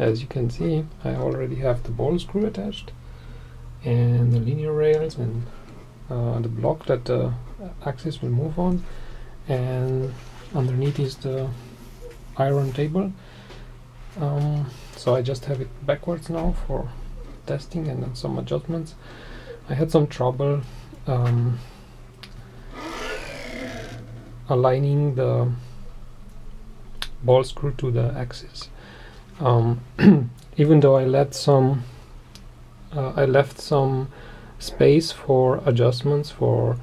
as you can see I already have the ball screw attached and the linear rails and uh, the block that the axis will move on. And underneath is the iron table. Um, so I just have it backwards now for testing and then some adjustments. I had some trouble um, aligning the ball screw to the axis um, even though I let some uh, I left some space for adjustments for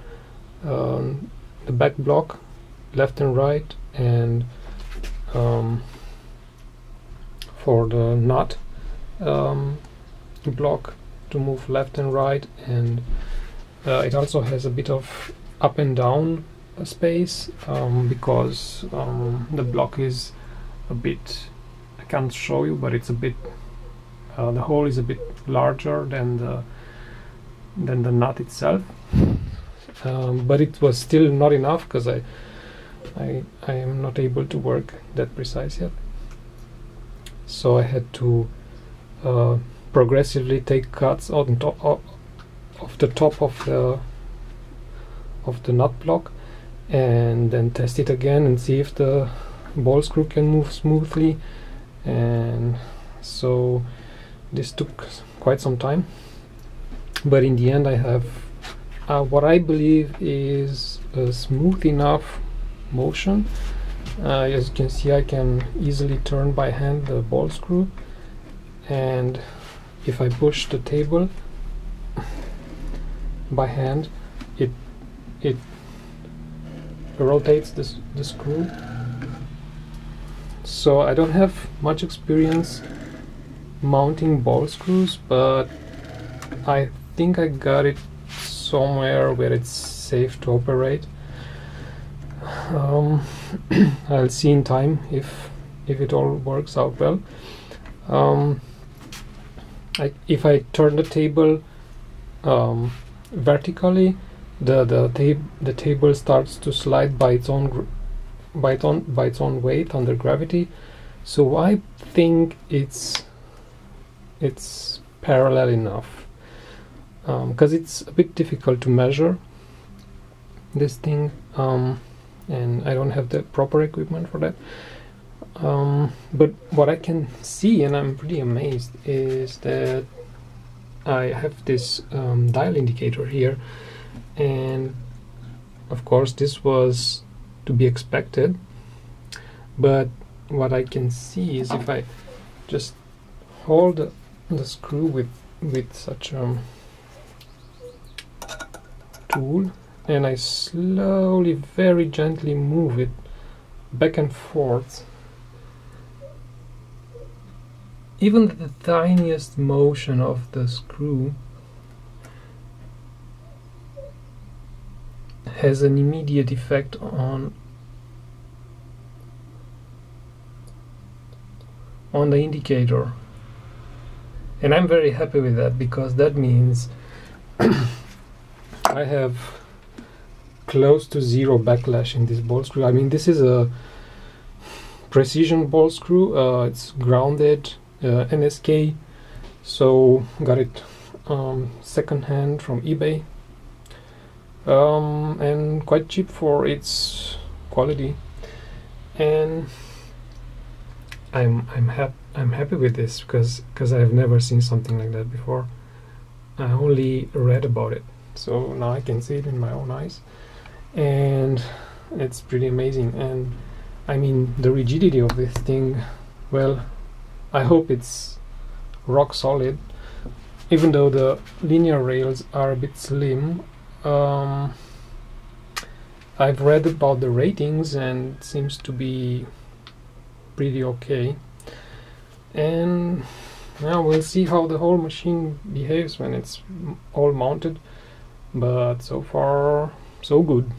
um, the back block left and right and um, for the knot um, block to move left and right and uh, it also has a bit of up and down space um, because um, the block is a bit can't show you but it's a bit uh, the hole is a bit larger than the than the nut itself. Um, but it was still not enough because I, I I am not able to work that precise yet. So I had to uh, progressively take cuts on top of, of the top of the of the nut block and then test it again and see if the ball screw can move smoothly and so this took quite some time. But in the end I have uh, what I believe is a smooth enough motion. Uh, as you can see I can easily turn by hand the ball screw. And if I push the table by hand it it rotates this the screw so I don't have much experience mounting ball screws but I think I got it somewhere where it's safe to operate. Um, I'll see in time if if it all works out well. Um, I, if I turn the table um, vertically the the, tab the table starts to slide by its own by its own by its own weight under gravity. So I think it's it's parallel enough because um, it's a bit difficult to measure this thing um, and I don't have the proper equipment for that. Um, but what I can see and I'm pretty amazed is that I have this um, dial indicator here. And of course this was to be expected. But what I can see is if I just hold the, screw with with such a tool and I slowly very gently move it back and forth even the tiniest motion of the screw has an immediate effect on on the indicator. And I'm very happy with that because that means I have close to zero backlash in this ball screw. I mean this is a precision ball screw. Uh, it's grounded uh, NSK so got it um, second hand from eBay um, and quite cheap for its quality. And I'm I'm happy I'm happy with this because because I've never seen something like that before. I only read about it so now I can see it in my own eyes. And it's pretty amazing. And I mean the rigidity of this thing well I hope it's rock solid. Even though the linear rails are a bit slim um, I've read about the ratings and seems to be pretty okay. And now we'll see how the whole machine behaves when it's all mounted. But so far so good